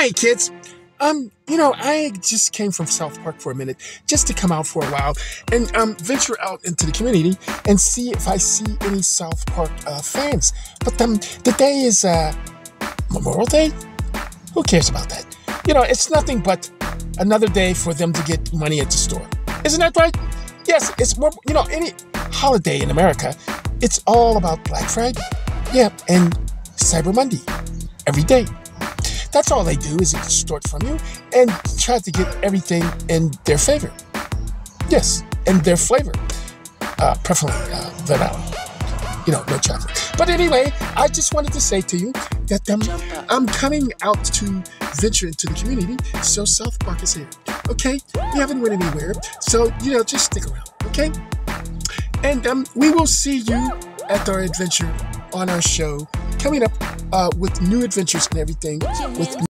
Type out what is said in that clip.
Hey, kids. Um, you know, I just came from South Park for a minute, just to come out for a while and um venture out into the community and see if I see any South Park uh, fans. But um, the day is uh Memorial Day. Who cares about that? You know, it's nothing but another day for them to get money at the store. Isn't that right? Yes, it's more. You know, any holiday in America, it's all about Black Friday. Yeah, and Cyber Monday every day. That's all they do is extort from you and try to get everything in their favor. Yes, in their flavor, uh, preferably uh, vanilla. You know, no chocolate. But anyway, I just wanted to say to you that um, I'm coming out to venture into the community, so South Park is here. Okay, we haven't went anywhere, so you know, just stick around. Okay, and um, we will see you at our adventure on our show coming up uh, with new adventures and everything with